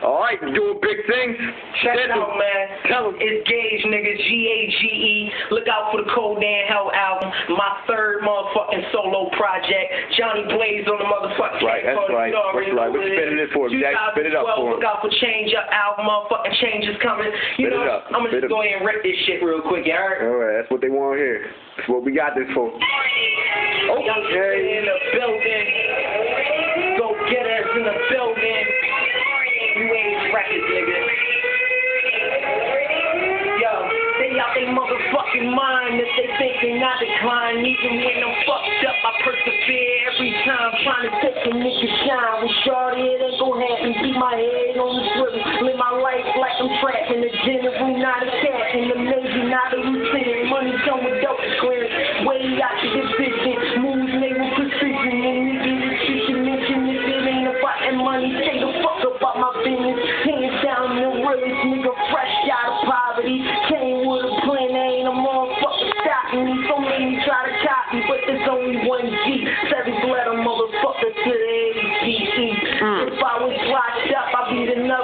All right, do a big thing. Check it out, them. man. Tell 'em. It's Gage, nigga. G A G E. Look out for the Cold Dan Hell album. My third motherfucking solo project. Johnny Blaze on the motherfucking Right, that's right, that's right. We're spinning it for him, Jack. Spin it up for him. Look out for Change Up album. Motherfucking change is coming. You Spin know, it up. I'm gonna just go ahead and rip this shit real quick. You heard? All right, that's what they want hear. That's what we got this for. Young Kid mind if they think they not decline. Even when I'm fucked up, I persevere every time. Trying to take a nigga shine. With shorty, it ain't gon' happen. Keep my head on the swivel. Live my life like I'm trapping. The general, not a cat. And the major, not a lieutenant. Money come with dope clearance. Way out to the vision. Moves made with precision. And nigga, shit you mention. If it ain't about that money, stay the fuck about my business. Hands down, the realest nigga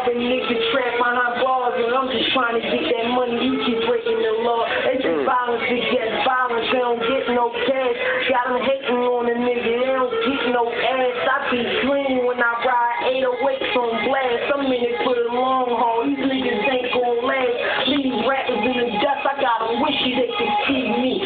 I've been niggas trapped behind bars, and I'm just trying to get that money. You keep breaking the law. It's just mm. violence against violence. They don't get no cash. Got them hating on a the nigga. They don't get no ass. I be clean when I ride 808s on blast. Some niggas for the long haul. These niggas ain't gon' last. Leave rappers in the dust. I got a wishy they could see me.